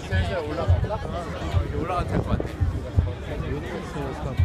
슬슬 올라갈까? 올라가도 될 것 같아. 유니버스 스탑.